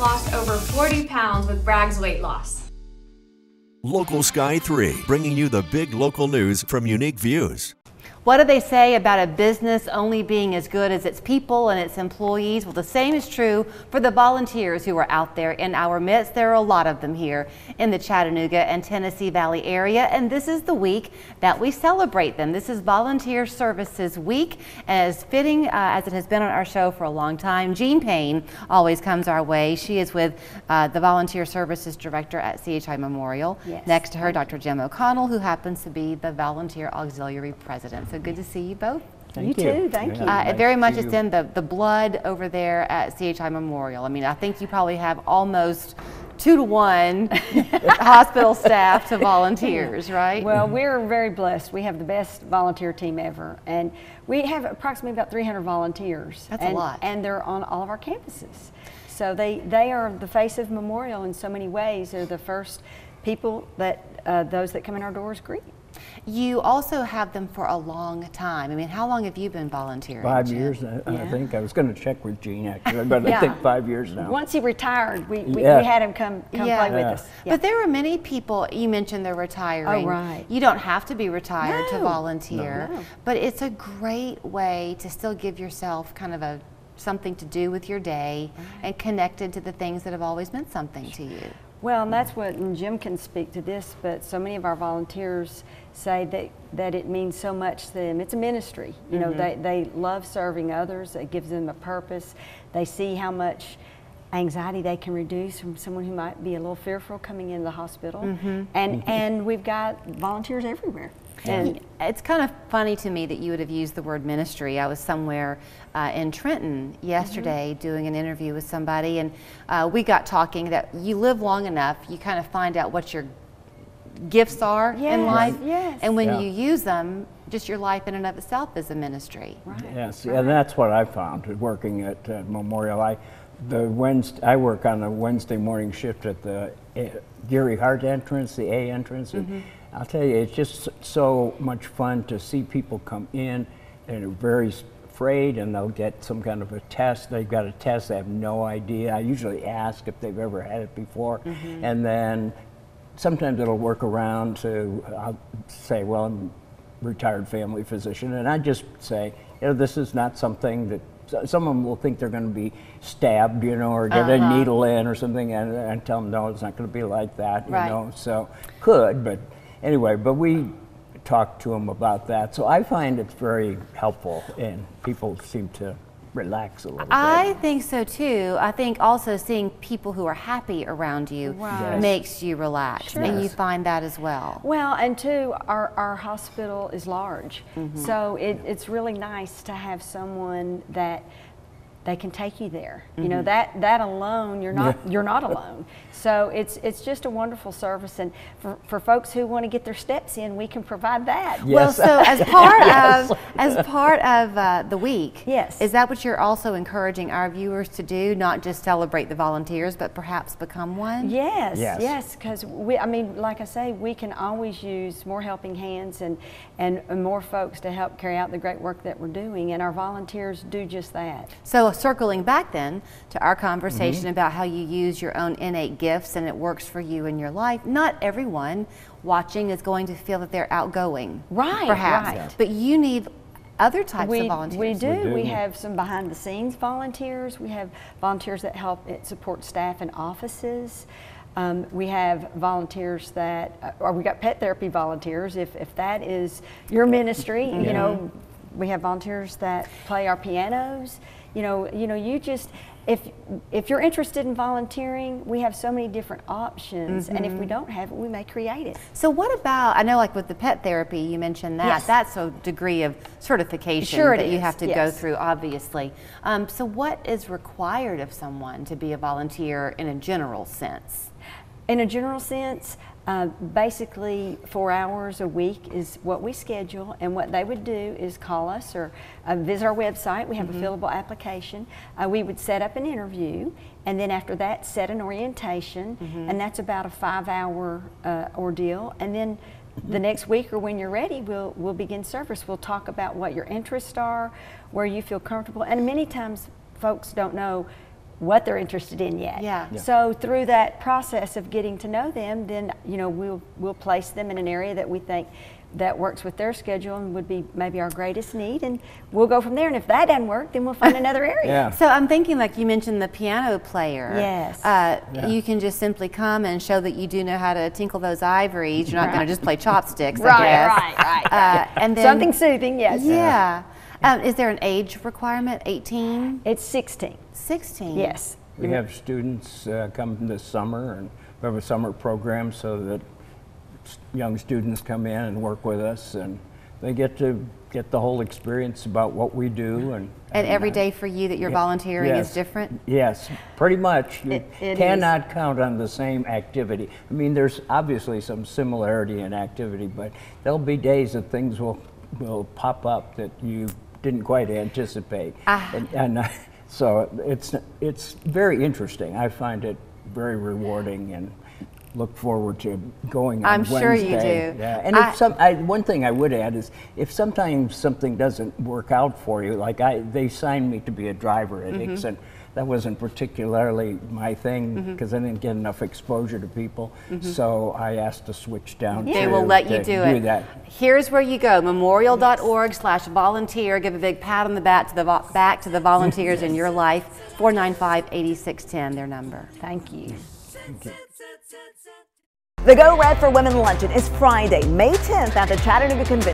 lost over 40 pounds with Bragg's weight loss. Local Sky 3, bringing you the big local news from unique views. What do they say about a business only being as good as its people and its employees? Well, the same is true for the volunteers who are out there in our midst. There are a lot of them here in the Chattanooga and Tennessee Valley area, and this is the week that we celebrate them. This is Volunteer Services Week, as fitting uh, as it has been on our show for a long time. Jean Payne always comes our way. She is with uh, the Volunteer Services Director at CHI Memorial. Yes. Next to her, Dr. Jim O'Connell, who happens to be the Volunteer Auxiliary President. So good to see you both. You too, thank you. Uh, Nice very much see it's in the, the blood over there at CHI Memorial. I mean, I think you probably have almost two to one hospital staff to volunteers, right? Well, we're very blessed. We have the best volunteer team ever, and we have approximately about 300 volunteers. That's a lot. and they're on all of our campuses. So they they are the face of Memorial in so many ways. They're the first people that uh, those that come in our doors greet. You also have them for a long time. I mean, how long have you been volunteering? Five Jim? years, I, I think. I was going to check with Jean actually, but I think five years now. Once he retired, we, we, Yeah. we had him come come Yeah. play with us. Yeah. But there are many people, you mentioned they're retiring. Oh, right. You don't have to be retired to volunteer, No. but it's a great way to still give yourself kind of a something to do with your day and connected to the things that have always meant something to you. Well, and that's what, and Jim can speak to this, but so many of our volunteers say that, that it means so much to them. It's a ministry. You know, mm-hmm. they, they love serving others, it gives them a purpose. They see how much anxiety they can reduce from someone who might be a little fearful coming into the hospital. Mm-hmm. And, and we've got volunteers everywhere. And It's kind of funny to me that you would have used the word ministry. I was somewhere uh, in Trenton yesterday Mm-hmm. doing an interview with somebody, and uh, we got talking that you live long enough, you kind of find out what your gifts are in life, yes. and when Yeah. you use them, just your life in and of itself is a ministry. right. Yes, and that's what I found working at uh, Memorial. I, the Wednesday, I work on a Wednesday morning shift at the uh, Gary Hart entrance, the A entrance. Mm-hmm. I'll tell you, it's just so much fun to see people come in and are very afraid and they'll get some kind of a test. They've got a test, they have no idea. I usually ask if they've ever had it before. Mm-hmm. And then sometimes it'll work around to, I'll say, well, I'm a retired family physician, and I just say, you know, this is not something that some of them will think they're going to be stabbed, you know, or get Uh-huh. a needle in or something, and I tell them, no, it's not going to be like that, you Right. know. So could, but anyway, but we talk to him about that. So I find it's very helpful, and people seem to relax a little bit. I bit. think so too. I think also seeing people who are happy around you Right. Yes. makes you relax, and you find that as well. Well, and two, our, our hospital is large. Mm-hmm. So it, it's really nice to have someone that they can take you there. You know, that, that alone, you're not, you're not alone. So it's, it's just a wonderful service. And for, for folks who want to get their steps in, we can provide that. Well, so as part Yes. of as part of uh, the week, Yes. is that what you're also encouraging our viewers to do? Not just celebrate the volunteers, but perhaps become one. Yes, Yes. yes, because we, I mean, like I say, we can always use more helping hands and, and more folks to help carry out the great work that we're doing, and our volunteers do just that. So circling back then to our conversation Mm-hmm. about how you use your own innate gifts and it works for you in your life. Not everyone watching is going to feel that they're outgoing, Right, Perhaps, right. Yeah. but you need other types we, of volunteers. We do. We We, do. have some behind the scenes volunteers. We have volunteers that help it support staff in offices. Um, we have volunteers that, uh, or we got pet therapy volunteers. If, if that is your ministry, you know, we have volunteers that play our pianos. You know, you know, you just if if you're interested in volunteering, we have so many different options, and if we don't have it, we may create it. So what about, I know like with the pet therapy, you mentioned that, Yes. that's a degree of certification Sure that you have to go through, obviously. Um, so what is required of someone to be a volunteer in a general sense? In a general sense, uh, basically four hours a week is what we schedule, and what they would do is call us or uh, visit our website. We have Mm-hmm. a fillable application. Uh, we would set up an interview, and then after that, set an orientation, Mm-hmm. and that's about a five-hour uh, ordeal. And then the next week or when you're ready, we'll we'll begin service. We'll talk about what your interests are, where you feel comfortable, and many times folks don't know what they're interested in yet. Yeah. Yeah. So through that process of getting to know them, then you know we'll we'll place them in an area that we think that works with their schedule and would be maybe our greatest need, and we'll go from there. And if that doesn't work, then we'll find another area. Yeah. So I'm thinking, like you mentioned, the piano player. Yes. Uh, Yeah. You can just simply come and show that you do know how to tinkle those ivories. You're not going to just play chopsticks, I Right, guess. right, right, Uh, and then Something soothing, yes. Yeah. Um, is there an age requirement? 18, It's 16. 16? Yes. We have students uh, come this summer, and we have a summer program so that young students come in and work with us, and they get to get the whole experience about what we do. And, And every uh, day for you that you're yeah, volunteering yes, is different? Yes, pretty much. You It- it is. cannot count on the same activity. I mean, there's obviously some similarity in activity, but there'll be days that things will will pop up that you didn't quite anticipate. Ah. And, and uh, so it's it's very interesting. I find it very rewarding and look forward to going on I'm sure you do. Yeah, and I- if some, I, one thing I would add is if sometimes something doesn't work out for you, like I, they signed me to be a driver Mm-hmm. at Hixson. That wasn't particularly my thing Mm-hmm. because I didn't get enough exposure to people. So I asked to switch down. They to, will let you to do it. that. Here's where you go: memorial.org slash volunteer. Give a big pat on the back to the vo- back to the volunteers in your life. 495-8610, their number. Thank you. The Go Red for Women luncheon is Friday, May 10th at the Chattanooga Convention.